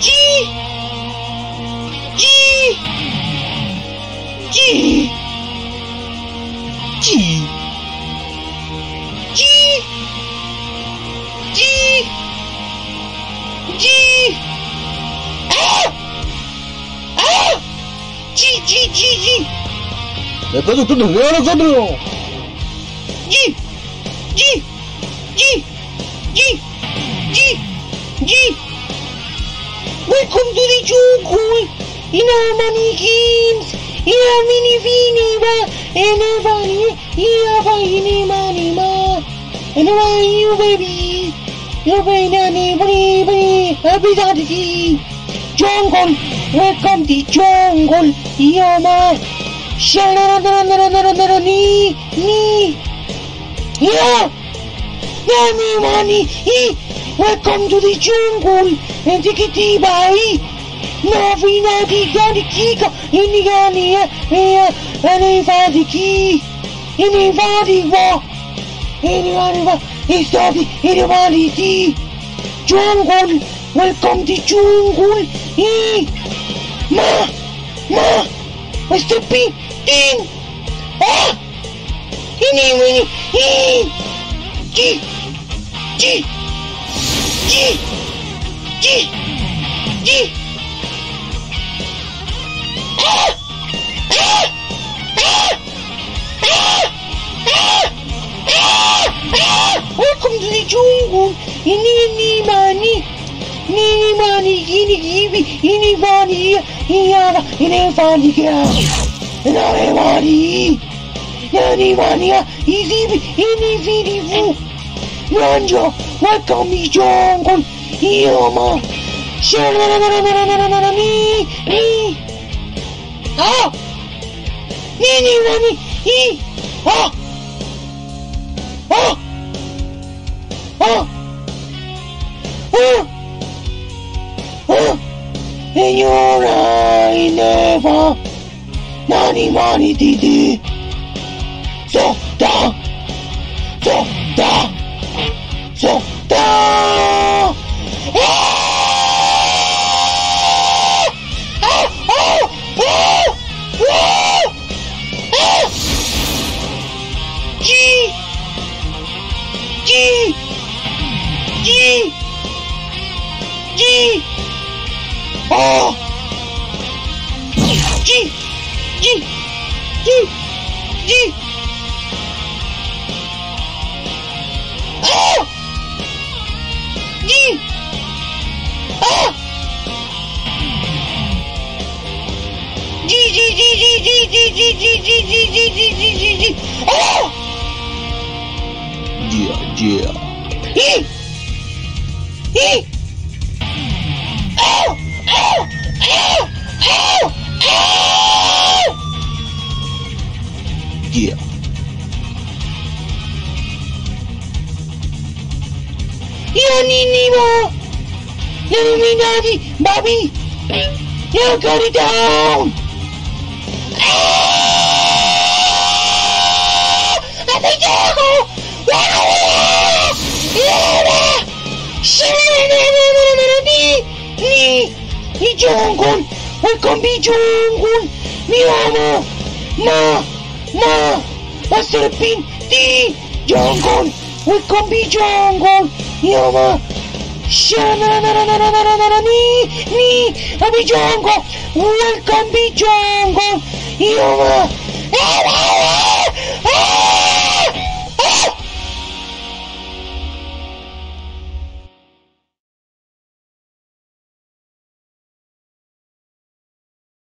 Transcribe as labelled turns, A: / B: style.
A: G! Después usted nos veo a nosotros.
B: G, G, G, G, G, G. Welcome to the jungle. In our money games. In our mini vini ba. In our money. In our ma. And why you baby? You baby nanny baby. Happy daddy. Jungle. Welcome to jungle, Yoma. Ni, ni. Yeah. Everybody, welcome to the jungle. And take it by. Novi, novi, gani, kiko, ini gani, eh, eh, and invadi ki, and invadi wa, and invadi wa, and invadi ki, jungle. Welcome the jungle. Y... ¡Ma! ¡Ma! ¡Este pintín! ¡Ah! ¡Ini, mini! ¡Y! ¡Yi! ¡Yi! ¡Yi! ¡Welcome to the jungle! ¡Ini, mini! Ini mani ini gibi ini mani iya ini mani ya ini mani Nani mania, izibi, ini vidi vu. Mangia, welcome me jungle. Ioma. Shalala ni. Ah. Ni ni nani. I. Ah. Ah. Ah. Ah in your eye never. Nani mani di di. So da. So da. So da. Gee! Gee! Gee! Gee! Oh! G! G! G! G! Ah! G! Ah! G G G G G G G G G G G G G G Ah!
A: Yeah, yeah.
B: E! E!
A: Yeah.
B: me, Illuminati! Bobby! You cut it down! Let me go! Mi Jungun, mi amo, ma. Ma! Aserpin! Ti! Jongon! We can be Jongon! Yoma! Ni! Ni! Abi Jongo! Welcome be Jongo! Yoma! Ewa!